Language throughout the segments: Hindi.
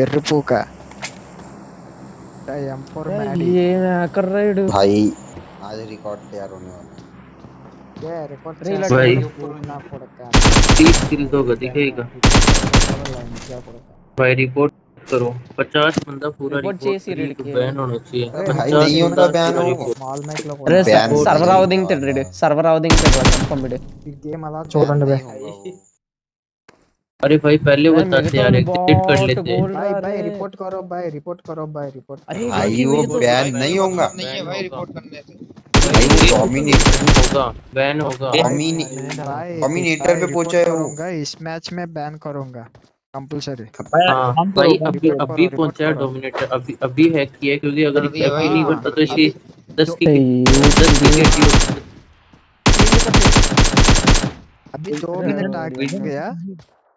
ఎర్రిపూక ఎం ఫోర్ మ్యాడీ ये कर रहे हो भाई आज रिकॉर्ड तैयार होने वाला है ఏ రిపోర్ట్ Reload చేస్తా भाई। నా కొడక तीस किल होगा दिखेगा भाई रिपोर्ट करो पचास बंदा पूरा Report रिपोर्ट చేసి करिए read तो किया। बैन होना चाहिए अरे भाई, 50 नहीं होगा बंदा ban पूरा हो। report। స్మాల్ మైక్ లో अरे Ban सर्वर नहीं आवदिंग होगा। తిడ్రెడ్ सर्वर आवदिंग తిడ్రెడ్ कंफर्म बिड ఈ గేమ్ అలా చూడండి బే नहीं होगा वो। अरे भाई पहले वो बताते यार एग्जिट कर लेते भाई भाई रिपोर्ट करो भाई रिपोर्ट करो भाई रिपोर्ट अरे भाई वो तो- बैन नहीं होगा। नहीं है भाई रिपोर्ट करने से भाई वो डोमिनेटर होगा बैन होगा। डोमिने डोमिनेटर पे पहुँचा है वो। इस मैच में बैन करूँगा कंपलसरी हाँ भाई अभी अभी पहुँचा है डोमिनेटर अभी अभी हैक किया है क्योंकि अगर हैक नहीं हाँ। करता तो इसकी दस की अयो, दस विकेट ही होती। अभी दो मिनट आ गया।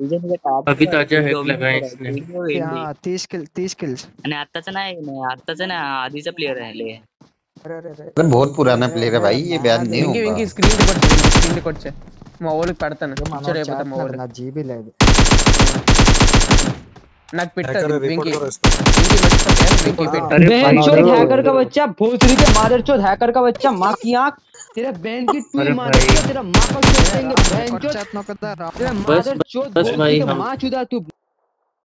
अभी ताज़ा हेल्प लगाय इसने। हाँ। 30 किल 30 किल्स? आणि आताचा नाही आताचा नाही आधीचा प्लेयर है ले. अरे अरे अरे. बहुत पुराना प्लेयर है भाई ये बयान नहीं होगा। इनकी स्क्रीन रिकॉर्ड स्क्रीन रिकॉर्ड से मावल काटता ना चलो ये बता मावल जी भी ले नाक पिट कर विंकी विंकी पिट अरे बहनचोद हैकर का बच्चा भोसड़ी के मादरचोद हैकर का बच्चा माँ की आँख। तेरा बहन की टू मार तेरा माँ का देंगे बहनचोद तेरा मादरचोद बस भाई माँ चुदा तू।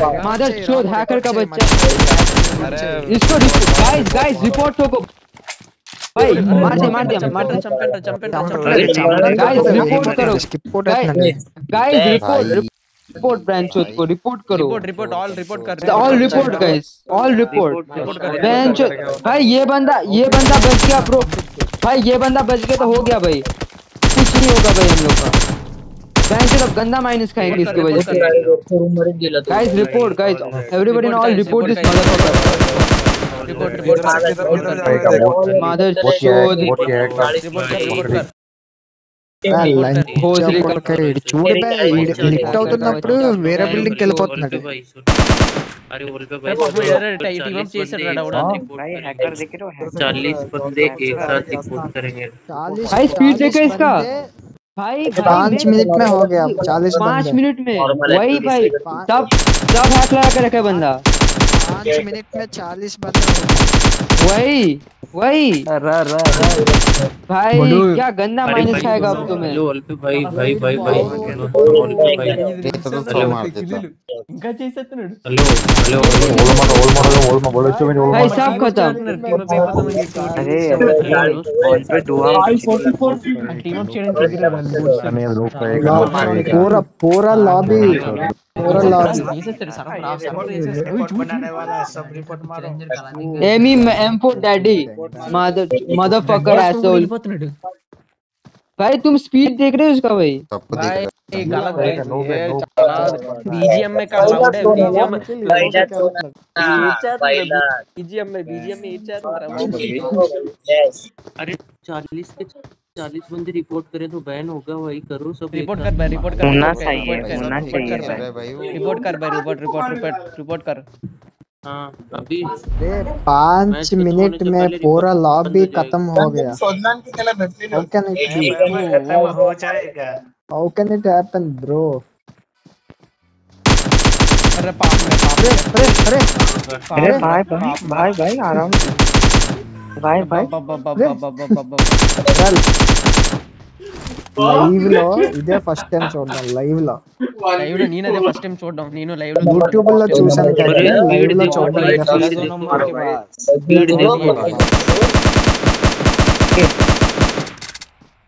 मदर चोद हैकर का बच्चा इसको गाइस गाइस रिपोर्ट तो को भाई मार दे मार दे मार दे चंपेट चंपेट चंपेट गाइस रिपोर्ट करो report guys report report branch को रिपोर्ट करो रिपोर्ट रिपोर्ट ऑल रिपोर्ट कर all report guys all report branch भाई ये बंदा ये बंदा बच गया ब्रो भाई ये बंदा बच गया तो हो गया भाई कुछ नहीं होगा भाई हम लोग का बेंच अब गंदा माइनस खाएंगे इसकी वजह से guys report guys everybody in all report this motherfucker report report mother चोद रिपोर्ट कर रिपोर्ट कर ఆ, లంచ్ భోజనం కొడుక, ఈడు చూడు బే, ఈడు లిఫ్ట్ అవుతున్నప్పుడు వేరే బిల్డింగ్ కి వెళ్ళిపోతున్నాడు अरे वॉल पे अरे बाबू यार, टाइट टीम अप चेस कर रहा है, चालीस बंदे एक साथ रिपोर्ट करेंगे चालीस भाई, speed देखो चालीस इसका। भाई पाँच मिनट में हो गया चालीस पाँच मिनट में। वही भाई तब तब हाथ लगा के रखे बंदा। पाँच मिनट में चालीस बंदे वही वही रा रा रा भाई क्या गंदा माइनस आएगा अब तुम्हें भाई भाई भाई भाई भाई सब खत्म अरे पूरा पूरा लॉबी पूरा लॉबी वाला सब रिपोर्ट मारो। एमी M daddy mother motherfucker asshole भाई तुम स्पीड देख रहे हो उसका भाई? सबको देख रहे गलत है? बीजीएम में का लाउड है बीजीएम बीजीएम में बीजीएम में यस अरे 40 के चालीस बंदे रिपोर्ट करे तो बैन होगा भाई करो सब रिपोर्ट कर भाई रिपोर्ट कर होना चाहिए होना चाहिए। रिपोर्ट कर भाई रिपोर्ट रिपोर्ट रिपोर्ट कर। पाँच मिनट में पूरा लॉबी खत्म हो गया How can it be? हो जाएगा How can it happen, bro? अरे पाप में पाप अरे अरे अरे अरे भाई, भाई भाई आराम से भाई भाई లైవ్ లో ఇదే ఫస్ట్ టైం చూడడం లైవ్ లో లైవ్ లో నేను అదే ఫస్ట్ టైం చూడడం నేను లైవ్ లో యూట్యూబ్ లో చూసాను కానీ अरे లైవ్ भीड़ లో देखो చూడడం भाई, ఇదే first भीड़ time. देखो भीड़ देखो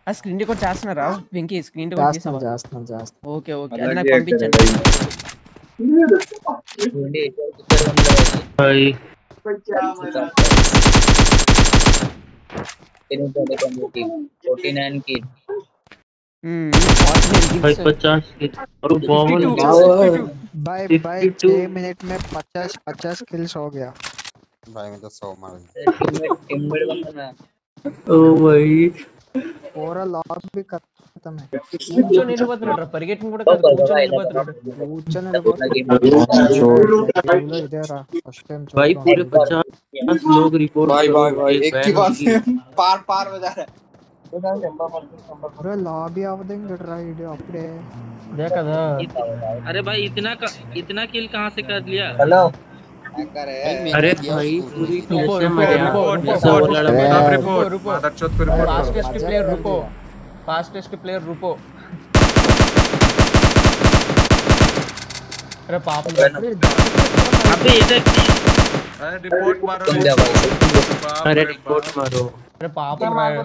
ఆ స్క్రీన్ రికార్డ్ చేస్తున్నారా వెంకీ స్క్రీన్ రికార్డ్ చేస్తున్నాను చేసావా చేస్తున్నాను చేస్తున్నాను ఓకే ఓకే అది నాకు పంపించండి भाई फोर्टी नाइन की भाई मिनट में पचास पचास किल्स हो गया। भाई मैं तो सौ मार ओ भाई। ओरा लॉस भी खत्म है। ऊंचो निर्वत ನೋಡ್ರ ಪರಿಗೆಟ್ ಕೂಡ ऊंचो निर्वत ನೋಡ್ರ ऊंचो निर्वत इधर फ़र्स्ट टाइम भाई पूरे 50 लोग रिपोर्ट भाई भाई भाई एक की बात पार पार बजा रहा है। अरे लॉबी ऑफ़ द राइड अपने। देखा था। अरे भाई इतना का, इतना किल कहाँ से कर लिया? हेलो। अरे भाई रुको रुको रिपोर्ट रिपोर्ट मदरचोद पे रिपोर्ट फास्टेस्ट प्लेयर रुको। फास्टेस्ट प्लेयर रुको। अरे पाप अबे इधर अरे रिपोर्ट मारो। अरे रिपोर्ट मारो। अरे पाप मारो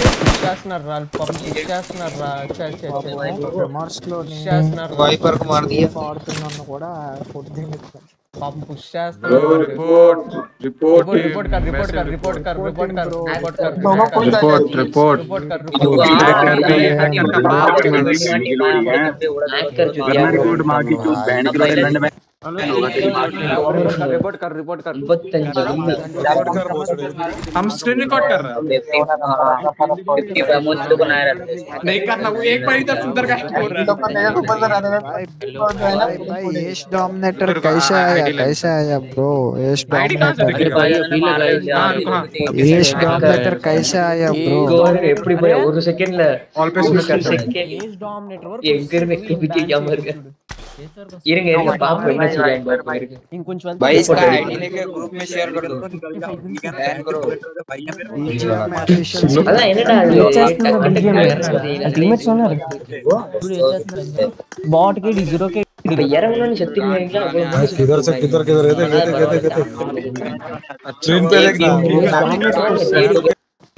పుష్ చేస్తున్నారు రా పాపం పుష్ చేస్తున్నారు రా ఛే, ఛే, ఛే. రిమార్క్స్ లో పుష్ చేస్తున్నారు రా. वाइपर को मार दिया ఆడుతున్నాను కూడా ఫుడ్ తినిస్తాను పాపం పుష్ చేస్తున్నారు रिपोर्ट रिपोर्ट रिपोर्ट रिपोर्ट कर रिपोर्ट कर रिपोर्ट कर रिपोर्ट कर रिपोर्ट कर रिपोर्ट रिपोर्ट रिपोर्ट कर रिपोर्ट कर रिपोर्ट कर हम स्क्रीन रिकॉर्ड कर रहे हैं नहीं करना वो एक बार इधर सुंदर का बोल रहा है भाई भाई भाई एश डोमिनेटर कैसे आया कैसे आया ब्रो एश आईडी कहां से डोमिनेटर दिखेगा भाई अभी लगाई हां रुको हां एश डोमिनेटर कैसे आया ब्रो எப்படி போய் ஒரு செகண்ட்ல ऑल पे स्विच एज डोमिनेटर எங்க இருந்து எங்க கேம இருக்கு இருங்க இருங்க பாப்போம் என்ன पाँच ही रैंक बार मेरे के इन कुछ भाई इसका आईडी लेके ग्रुप में शेयर कर दो। बैन करो। ಅಲ್ಲ ಏನಡ ಅಲ್ಟಿಮೇಟ್ ಸೋನರ್ बॉट के डीजरो के यार उन्होंने छत्तीस में किधर से किधर किधर रहते रहते रहते ट्रेन पे देखना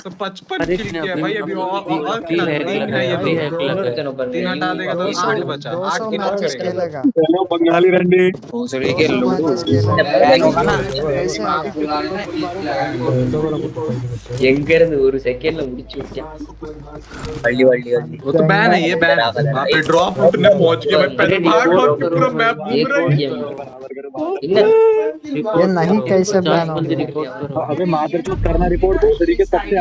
तो 55 किल किया भाई अभी और और तीन है, तीन है ये अभी है, तो இன்னொருத்தன तीन பாருங்க हटा देगा तो आठ बचा दो आठ सौ किल और मैचेस करेगा खेलेगा बंगाली रंडी भोसड़ी के दो सौ मैचेस खेलेगा कैसे எங்க இருந்து ஒரு செகண்ட்ல முடிச்சு விட்டான் வள்ளி வள்ளி வள்ளி वो तो बैन है ये बैन वहां पे ड्रॉप उठने पहुंच गए भाई पहले भाग भाग के पूरा मैप घूम रहा है என்ன ये नहीं कैसे बैन हो बंदे गया रिपोर्ट करो अबे मादरचोद करना रिपोर्ट भोसड़ी के सबसे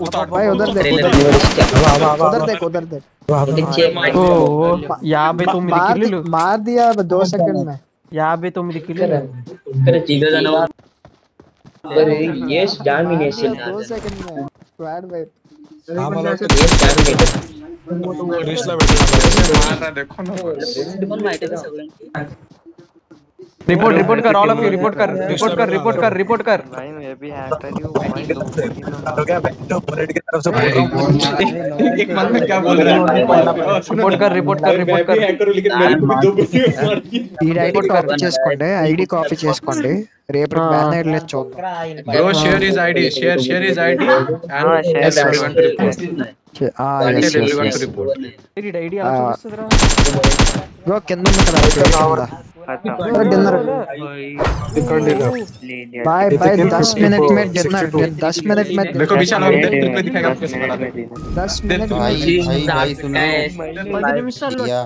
उतार भाई उधर देख उधर वाह वाह वाह उधर देख उधर देख। वाह नीचे ओ यहाँ पे तुम मेरी निकल लो मार दिया अब 2 सेकंड में। यहाँ पे तुम निकल लो अरे मतलब चीजा जानवर अरे ये डोमिनेशन 2 सेकंड में। स्क्वाड वाइप हाँ मतलब ये डोमिनेशन वो तो रिस्ला बैठे मार रहा देखो ना। रिपोर्ट रिपोर्ट कर ऑल ऑफ यू रिपोर्ट कर रिपोर्ट कर रिपोर्ट कर रिपोर्ट कर एक मन में क्या बोल रहा है रिपोर्ट कर रिपोर्ट कर रिपोर्ट कर हैकर लेकिन मेरे को भी दो गोलियां मार दी ఈ ఐడి కాపీ చేసుకోండి ఐడి కాపీ చేసుకోండి రేపు బ్యాన్ అయ్యలే చూద్దాం bro share his ID share share his ID and yes, yes. Everyone report చే- ఆ, yes, yes, everyone yes. Report ఇది ఐడియా ఆ. చూపిస్తుందిరా బ్రో కింద ఉంది కదా కింద भाई भाई दस मिनट में डिनर दस मिनट में देखो दिखाएगा दस मिनट भाई भाई सुनो